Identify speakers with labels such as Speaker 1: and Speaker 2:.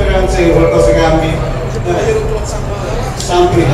Speaker 1: speranze in qualcosa cambi. Eh, something.